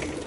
game.